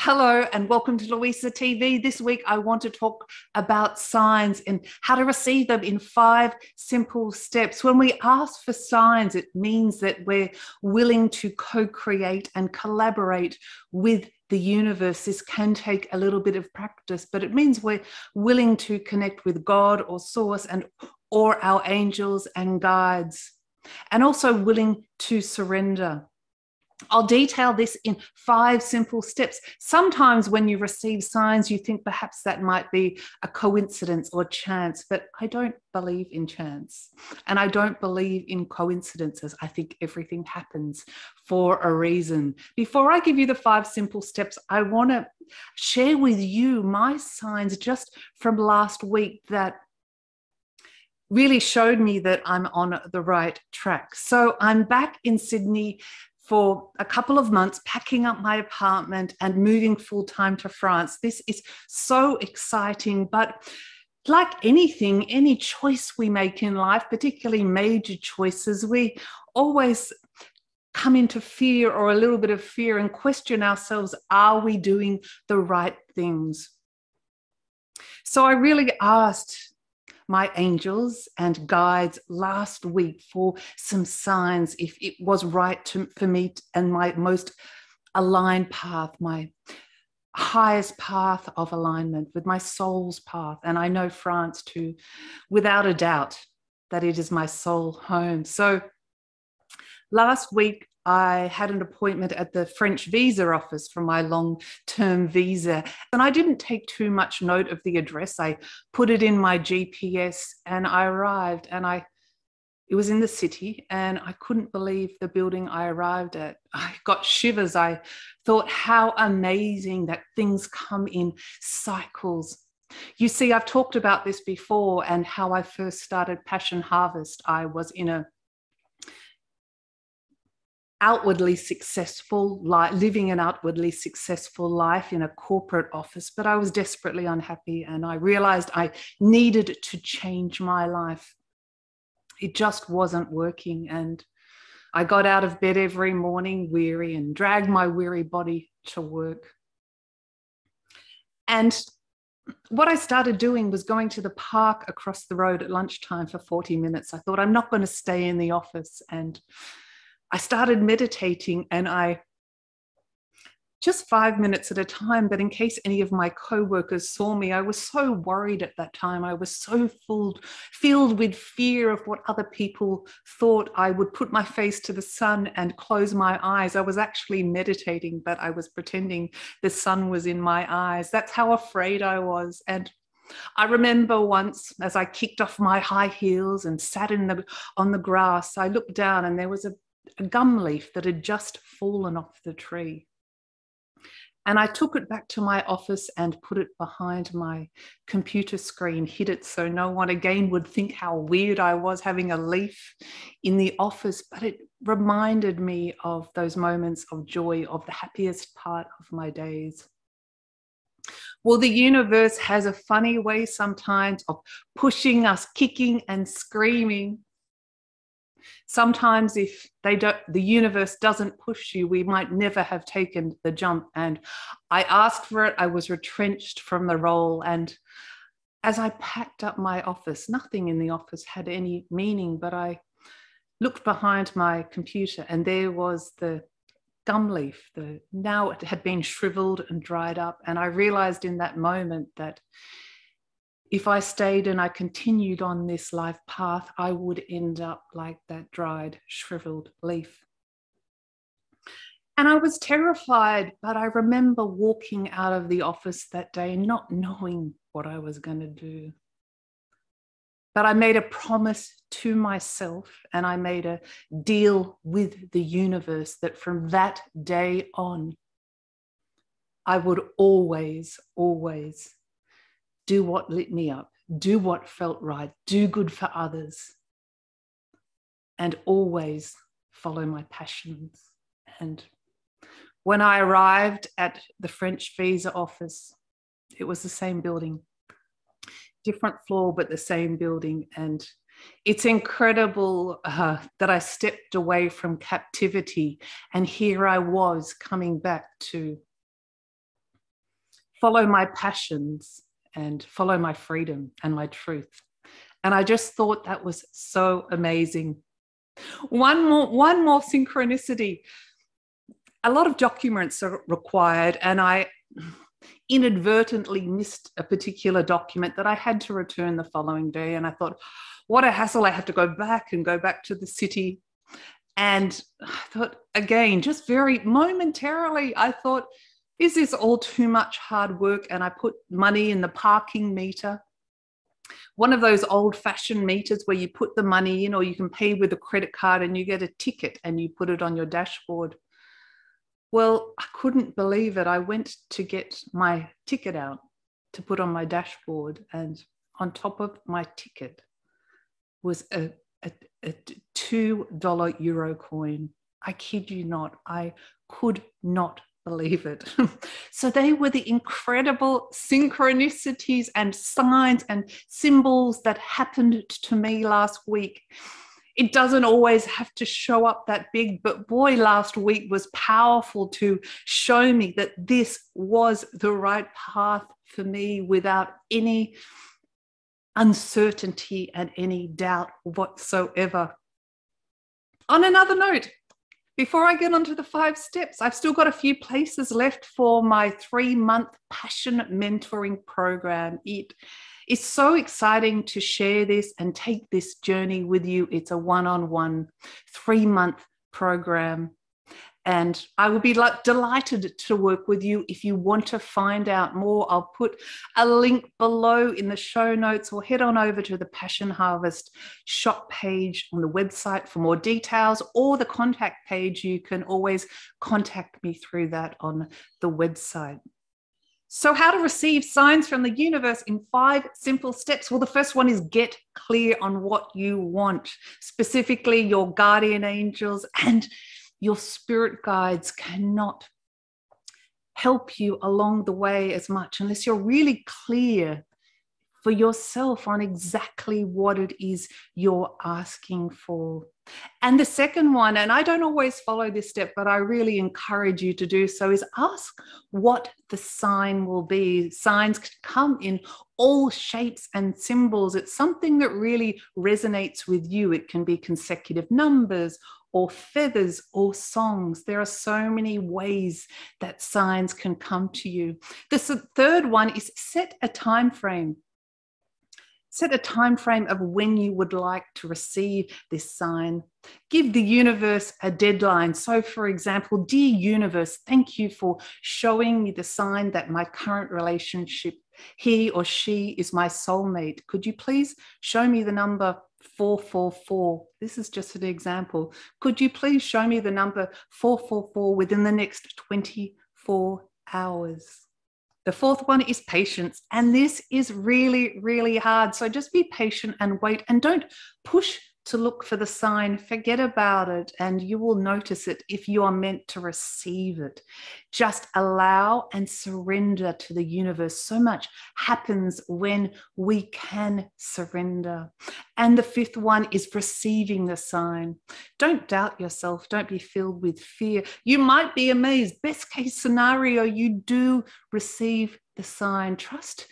Hello and welcome to Luisa TV. This week I want to talk about signs and how to receive them in five simple steps. When we ask for signs, it means that we're willing to co create and collaborate with the universe. This can take a little bit of practice, but it means we're willing to connect with God or Source and or our angels and guides, and also willing to surrender. I'll detail this in five simple steps. Sometimes, when you receive signs, you think perhaps that might be a coincidence or chance, but I don't believe in chance and I don't believe in coincidences. I think everything happens for a reason. Before I give you the five simple steps, I want to share with you my signs just from last week that really showed me that I'm on the right track. So I'm back in Sydney for a couple of months, packing up my apartment and moving full time to France. This is so exciting, but like anything, any choice we make in life, particularly major choices, we always come into fear or a little bit of fear and question ourselves are we doing the right things? So I really asked my angels and guides last week for some signs if it was right to, for me and my most aligned path, my highest path of alignment with my soul's path. And I know France too, without a doubt, that it is my soul home. So last week, I had an appointment at the French visa office for my long term visa. And I didn't take too much note of the address. I put it in my GPS and I arrived and I it was in the city and I couldn't believe the building I arrived at. I got shivers. I thought how amazing that things come in cycles. You see, I've talked about this before and how I first started Passion Harvest. I was in a outwardly successful life, living an outwardly successful life in a corporate office, but I was desperately unhappy and I realized I needed to change my life. It just wasn't working. And I got out of bed every morning weary and dragged my weary body to work. And what I started doing was going to the park across the road at lunchtime for 40 minutes. I thought, I'm not going to stay in the office. And I started meditating and I just five minutes at a time. But in case any of my co-workers saw me, I was so worried at that time. I was so filled, filled with fear of what other people thought. I would put my face to the sun and close my eyes. I was actually meditating, but I was pretending the sun was in my eyes. That's how afraid I was. And I remember once as I kicked off my high heels and sat in the on the grass, I looked down and there was a a gum leaf that had just fallen off the tree. And I took it back to my office and put it behind my computer screen, hid it so no one again would think how weird I was having a leaf in the office. But it reminded me of those moments of joy, of the happiest part of my days. Well, the universe has a funny way sometimes of pushing us, kicking and screaming sometimes if they don't the universe doesn't push you we might never have taken the jump. And i asked for it. I was retrenched from the role. And as i packed up my office nothing in the office had any meaning but i looked behind my computer and there was the gum leaf the now it had been shriveled and dried up. And i realized in that moment that if I stayed and I continued on this life path, I would end up like that dried, shriveled leaf. And I was terrified, but I remember walking out of the office that day not knowing what I was going to do. But I made a promise to myself and I made a deal with the universe that from that day on, I would always, always do what lit me up, do what felt right, do good for others, and always follow my passions. And when I arrived at the French visa office, it was the same building, different floor, but the same building. And it's incredible uh, that I stepped away from captivity and here I was coming back to follow my passions and follow my freedom and my truth. And I just thought that was so amazing. One more, one more synchronicity. A lot of documents are required, and I inadvertently missed a particular document that I had to return the following day. And I thought, what a hassle. I have to go back and go back to the city. And I thought, again, just very momentarily, I thought, is this all too much hard work? And I put money in the parking meter. One of those old fashioned meters where you put the money in, or you can pay with a credit card and you get a ticket and you put it on your dashboard. Well, I couldn't believe it. I went to get my ticket out to put on my dashboard, and on top of my ticket was a, a, a $2 euro coin. I kid you not, I could not believe it. so they were the incredible synchronicities and signs and symbols that happened to me last week it doesn't always have to show up that big. But boy, last week was powerful to show me that this was the right path for me without any uncertainty and any doubt whatsoever. On another note, before I get onto the five steps, I've still got a few places left for my three month passion mentoring program. It's so exciting to share this and take this journey with you. It's a one on one, three month program. And I will be like delighted to work with you. If you want to find out more, I'll put a link below in the show notes or head on over to the Passion Harvest shop page on the website for more details or the contact page. You can always contact me through that on the website. So, how to receive signs from the universe in five simple steps? Well, the first one is get clear on what you want, specifically your guardian angels and your spirit guides cannot help you along the way as much unless you're really clear for yourself on exactly what it is you're asking for. And the second one, and I don't always follow this step, but I really encourage you to do so, is ask what the sign will be. Signs come in all shapes and symbols. It's something that really resonates with you. It can be consecutive numbers or feathers or songs. There are so many ways that signs can come to you. The third one is set a time frame set a time frame of when you would like to receive this sign give the universe a deadline so for example dear universe thank you for showing me the sign that my current relationship he or she is my soulmate could you please show me the number 444 this is just an example could you please show me the number 444 within the next 24 hours the fourth one is patience. And this is really, really hard. So just be patient and wait and don't push to look for the sign, forget about it, and you will notice it if you are meant to receive it. Just allow and surrender to the universe. So much happens when we can surrender. And the fifth one is receiving the sign. Don't doubt yourself, don't be filled with fear. You might be amazed. Best case scenario, you do receive the sign. Trust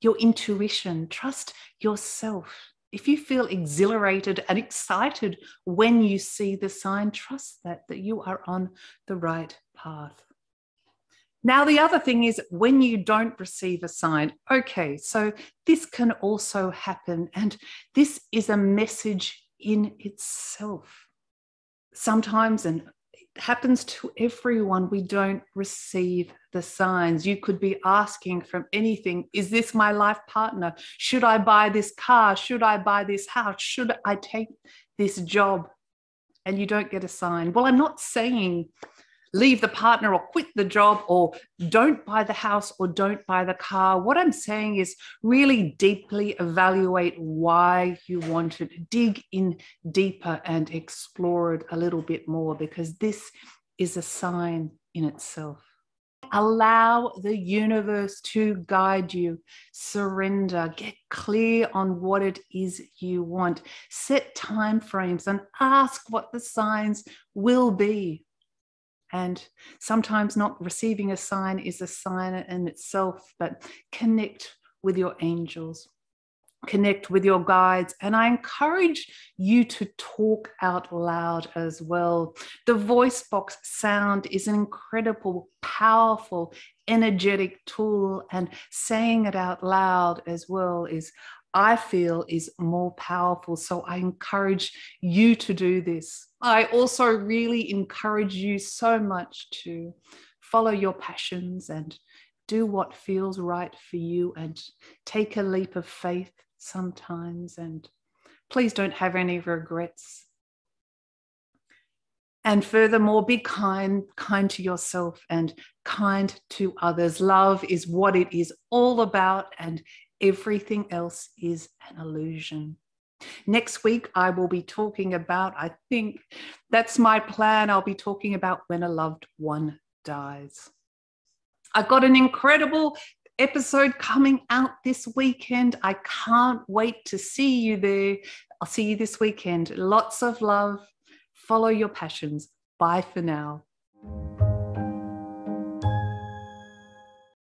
your intuition, trust yourself. If you feel exhilarated and excited when you see the sign, trust that, that you are on the right path. Now, the other thing is when you don't receive a sign, okay, so this can also happen. And this is a message in itself. Sometimes, and happens to everyone. We don't receive the signs. You could be asking from anything Is this my life partner? Should I buy this car? Should I buy this house? Should I take this job? And you don't get a sign. Well, I'm not saying leave the partner or quit the job or don't buy the house or don't buy the car. What I'm saying is really deeply evaluate why you want it, dig in deeper and explore it a little bit more because this is a sign in itself. Allow the universe to guide you. Surrender. Get clear on what it is you want. Set time frames and ask what the signs will be And sometimes not receiving a sign is a sign in itself, but connect with your angels, connect with your guides. And I encourage you to talk out loud as well. The voice box sound is an incredible, powerful, energetic tool, and saying it out loud as well is. I feel is more powerful. So I encourage you to do this. I also really encourage you so much to follow your passions and do what feels right for you and take a leap of faith sometimes. And please don't have any regrets. And furthermore, be kind, kind to yourself and kind to others. Love is what it is all about, and everything else is an illusion. Next week, I will be talking about, I think that's my plan. I'll be talking about when a loved one dies. I've got an incredible episode coming out this weekend. I can't wait to see you there. I'll see you this weekend. Lots of love. Follow your passions. Bye for now.